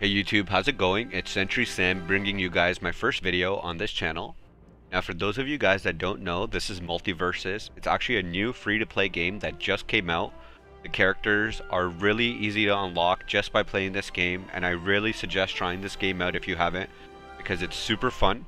Hey YouTube, how's it going? It's Sentury Sam bringing you guys my first video on this channel. Now for those of you guys that don't know, this is MultiVersus. It's actually a new free-to-play game that just came out. The characters are really easy to unlock just by playing this game, and I really suggest trying this game out if you haven't, because it's super fun,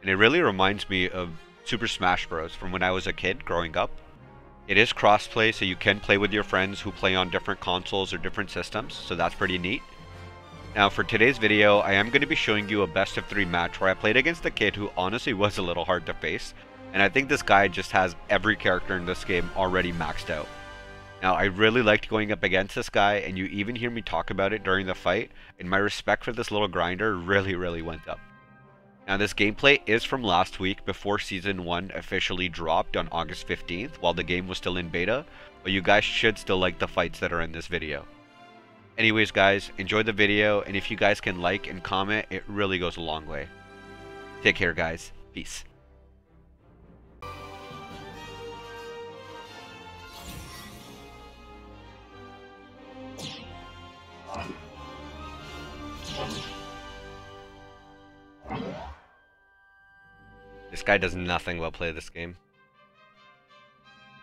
and it really reminds me of Super Smash Bros. from when I was a kid growing up. It is crossplay, so you can play with your friends who play on different consoles or different systems, so that's pretty neat. Now for today's video, I am going to be showing you a best of 3 match where I played against a kid who honestly was a little hard to face, and I think this guy just has every character in this game already maxed out. Now I really liked going up against this guy, and you even hear me talk about it during the fight, and my respect for this little grinder really really went up. Now this gameplay is from last week before Season 1 officially dropped on August 15th while the game was still in beta, but you guys should still like the fights that are in this video. Anyways guys, enjoy the video, and if you guys can like and comment, it really goes a long way. Take care guys. Peace. This guy does nothing while play this game.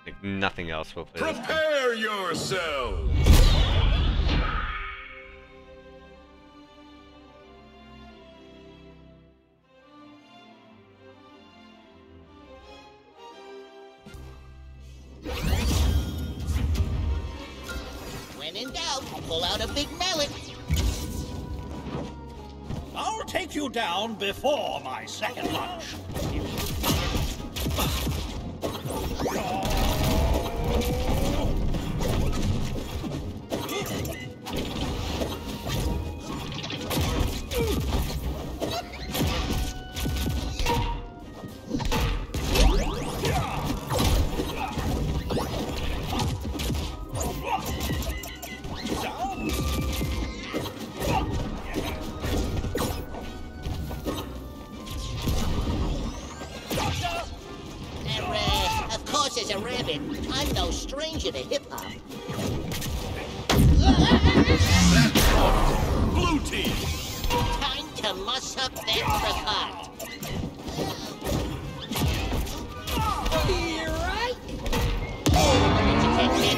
Like nothing else will play Prepare yourselves! You down before my second lunch.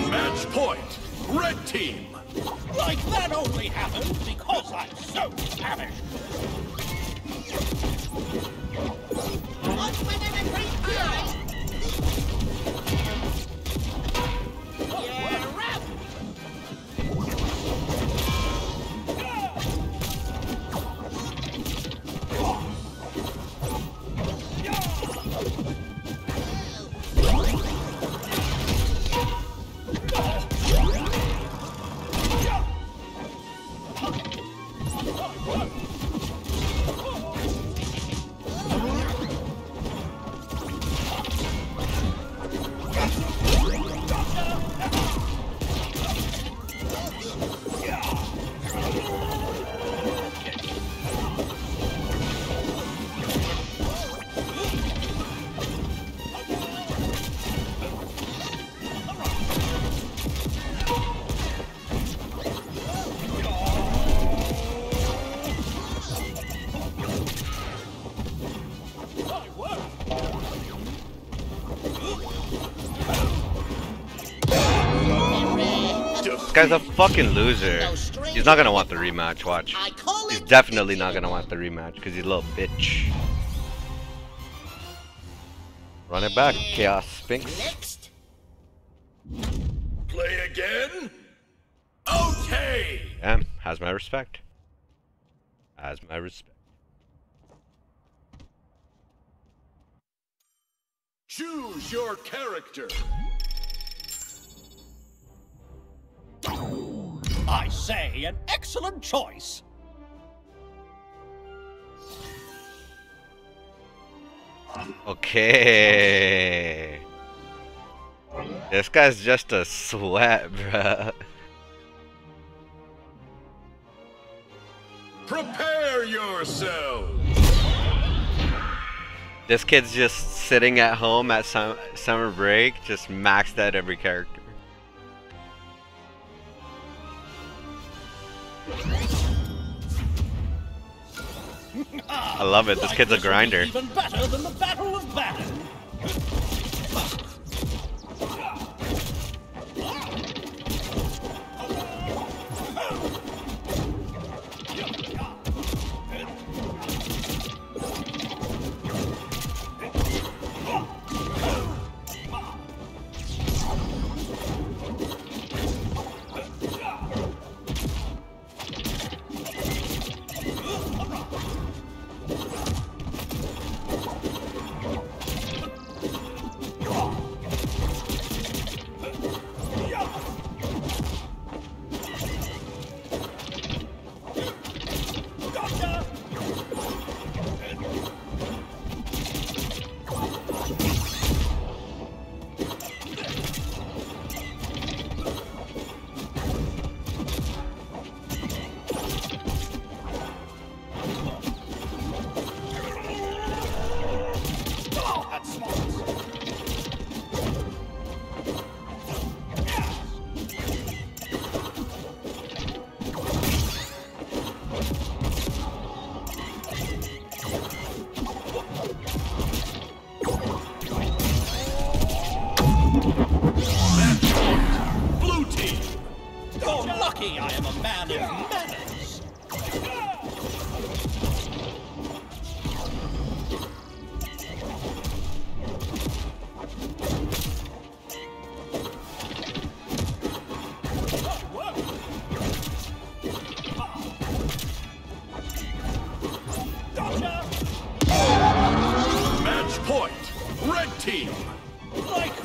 Match point! Red team! Like that only happened because I'm so savage. Guy's a fucking loser. He's not gonna want the rematch, watch. He's definitely not gonna want the rematch because he's a little bitch. Run it back, Chaos Sphinx. Next, Play again? Okay! Yeah, has my respect. Has my respect. Choose your character! I say, an excellent choice. Okay. This guy's just a sweat, bruh. Prepare yourselves! This kid's just sitting at home at sum summer break, just maxed out every character. I love it. This kid's a grinder. You're lucky I am a man of manners. Gotcha! Match point. Red team. Like,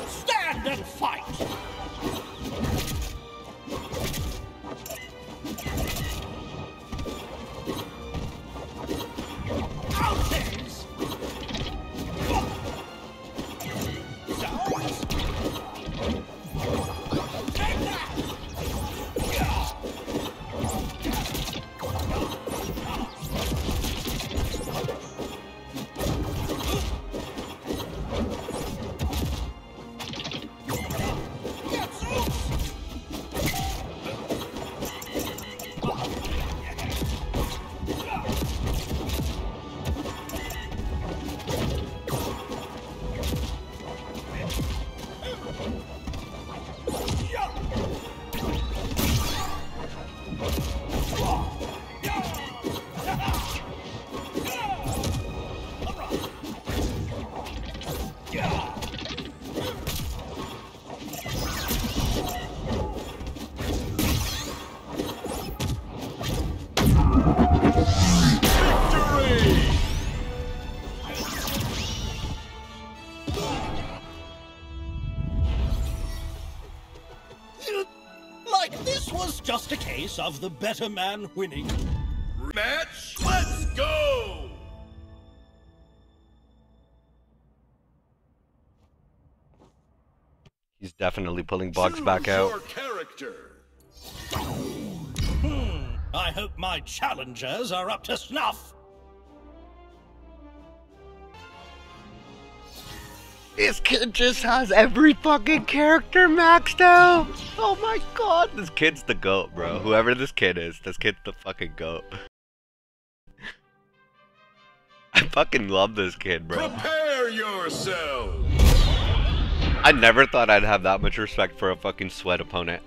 just a case of the better man winning. Match. Let's go. He's definitely pulling Bugs Choose back out. Your character. Hmm, I hope my challengers are up to snuff. This kid just has every fucking character maxed out. Oh my god, this kid's the goat, bro. Whoever this kid is, this kid's the fucking goat. I fucking love this kid, bro. Prepare yourself. I never thought I'd have that much respect for a fucking sweat opponent.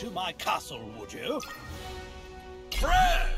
To my castle, would you? Fred!